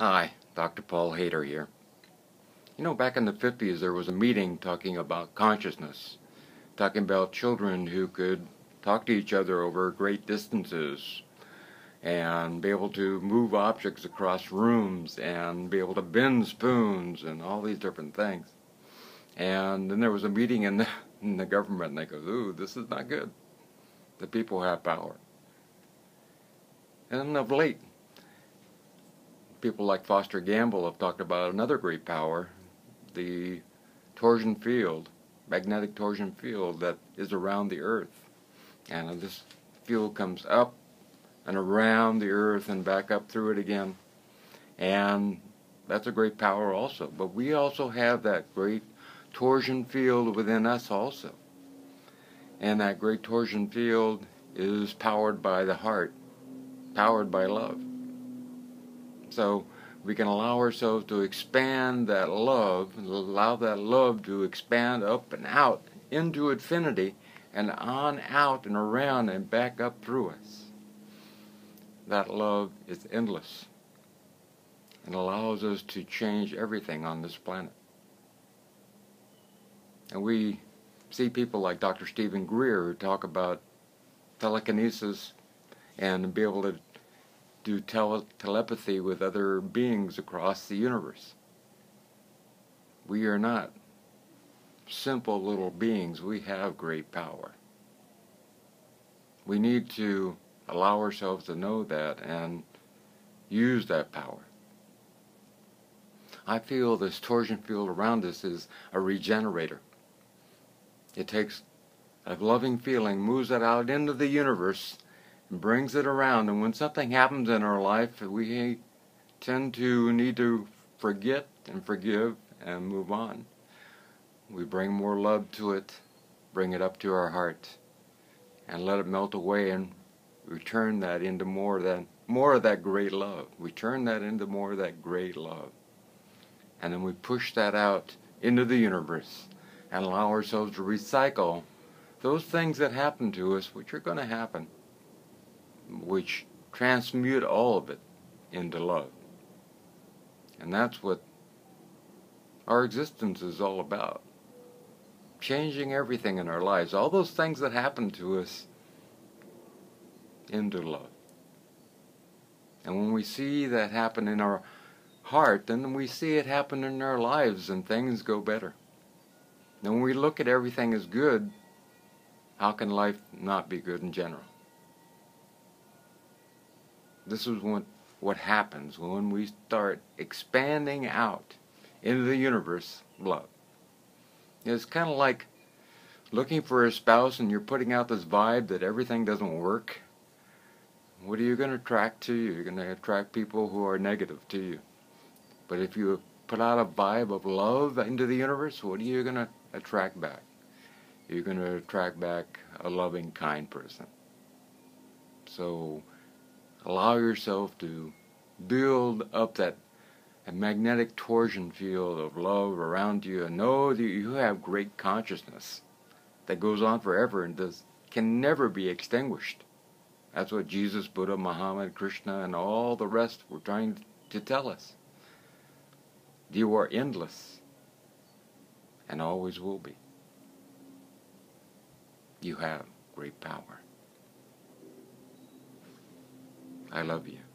Hi, Dr. Paul Haider here. You know, back in the 50s, there was a meeting talking about consciousness, talking about children who could talk to each other over great distances and be able to move objects across rooms and be able to bend spoons and all these different things. And then there was a meeting in the, in the government, and they go, Ooh, this is not good. The people have power. And of late, people like Foster Gamble have talked about another great power, the torsion field, magnetic torsion field that is around the Earth. And this field comes up and around the Earth and back up through it again. And that's a great power also. But we also have that great torsion field within us also. And that great torsion field is powered by the heart, powered by love. So we can allow ourselves to expand that love, allow that love to expand up and out into infinity and on out and around and back up through us. That love is endless and allows us to change everything on this planet. And we see people like Dr. Stephen Greer who talk about telekinesis and be able to do tele- telepathy with other beings across the universe. We are not simple little beings. We have great power. We need to allow ourselves to know that and use that power. I feel this torsion field around us is a regenerator. It takes a loving feeling, moves it out into the universe, and brings it around. And when something happens in our life, we tend to need to forget and forgive and move on. We bring more love to it, bring it up to our heart, and let it melt away and return that into more than more of that great love. We turn that into more of that great love. And then we push that out into the universe and allow ourselves to recycle those things that happen to us, which are going to happen, which transmute all of it into love. And that's what our existence is all about. Changing everything in our lives, all those things that happen to us into love. And when we see that happen in our heart, then we see it happen in our lives and things go better. And when we look at everything as good, how can life not be good in general? This is what, what happens when we start expanding out into the universe love. It's kind of like looking for a spouse and you're putting out this vibe that everything doesn't work what are you going to attract to you? You're going to attract people who are negative to you. But if you put out a vibe of love into the universe, what are you going to attract back? You're going to attract back a loving, kind person. So allow yourself to build up that magnetic torsion field of love around you and know that you have great consciousness that goes on forever and does can never be extinguished. That's what Jesus, Buddha, Muhammad, Krishna, and all the rest were trying to tell us. You are endless and always will be. You have great power. I love you.